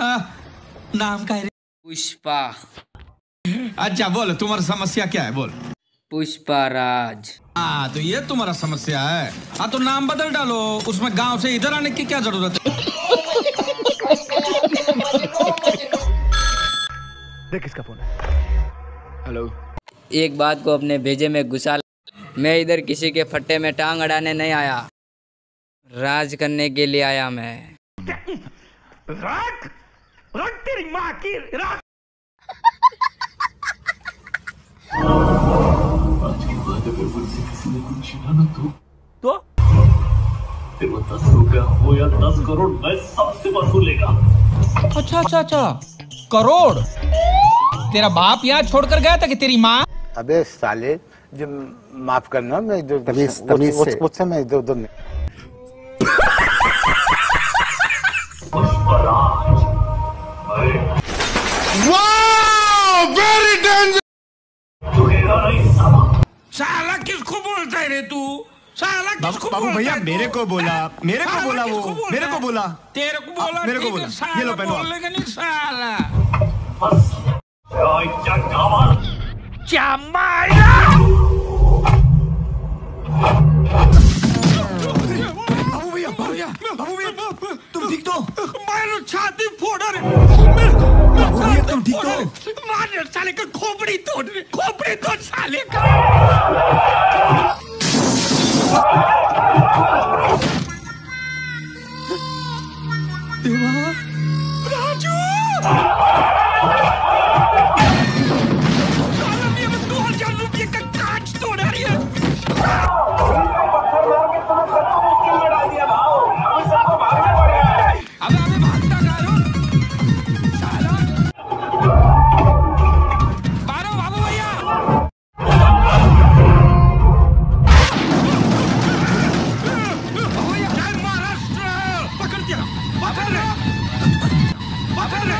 आ, नाम का है पुष्पा अच्छा बोल तुम्हारा समस्या क्या है बोल पुष्पा राज हाँ तो ये तुम्हारा समस्या है हाँ तो नाम बदल डालो उसमें गाँव से इधर आने की क्या ज़रूरत है देख किसका फ़ोन हेलो। एक बात को अपने भेजे में घुसा ल- मैं इधर किसी के फट्टे में टांग अड़ाने नहीं आया। राज करने के लिए आया मैं। तेरे दस रुपया हो या दस करोड़ मैं सबसे वसूलेगा अच्छा अच्छा अच्छा। करोड़। तेरा बाप यहाँ छोड़कर गया था कि तेरी माँ? अबे साले जो माफ़ करना मैं जो तमीज- तमीज उस- से। उससे मैं इधर उधर नहीं। किसको बोलता है रे तू? साला किसको बाबू बोलता भैया है? मेरे को बोला मेरे को बोला वो मेरे को बोला। तेरे को बोला मेरे को बोला। ये लो पहनो। बोलेगा नहीं साला। बस ओए क्या कामा बाबू भैया बाबू भैया बाबू भैया तुम ठीक तो? मारो छाती फोड़ रे। बाबू भैया तुम ठीक तो? मार साले का खोपड़ी तोड़ रे। खोपड़ी तोड़ साले का। 啊啊啊啊啊 Stop it!